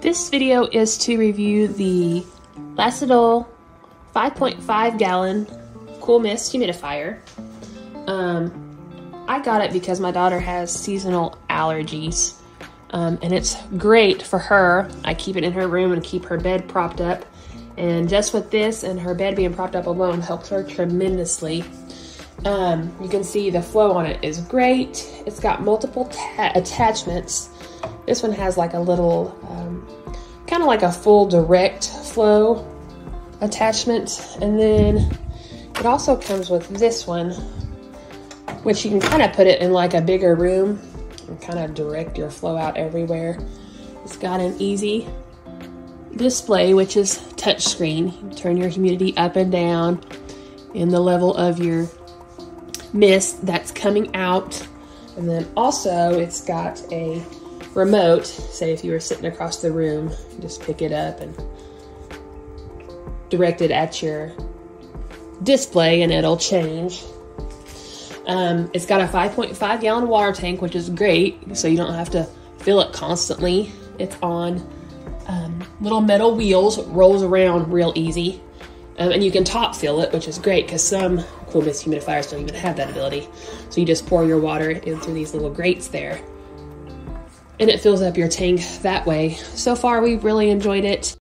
This video is to review the Lacidoll 5.5 gallon Cool Mist humidifier. Um, I got it because my daughter has seasonal allergies. Um, and it's great for her. I keep it in her room and keep her bed propped up. And just with this and her bed being propped up alone helps her tremendously. Um, you can see the flow on it is great. It's got multiple attachments. This one has like a little um, kind of like a full direct flow attachment. And then it also comes with this one, which you can kind of put it in like a bigger room and kind of direct your flow out everywhere. It's got an easy display, which is touchscreen. Turn your humidity up and down in the level of your mist that's coming out. And then also it's got a remote, say if you were sitting across the room, just pick it up and direct it at your display and it'll change. Um, it's got a 5.5 gallon water tank, which is great, so you don't have to fill it constantly. It's on um, little metal wheels, rolls around real easy. Um, and you can top fill it, which is great because some cool mist humidifiers don't even have that ability. So you just pour your water in through these little grates there and it fills up your tank that way. So far, we've really enjoyed it.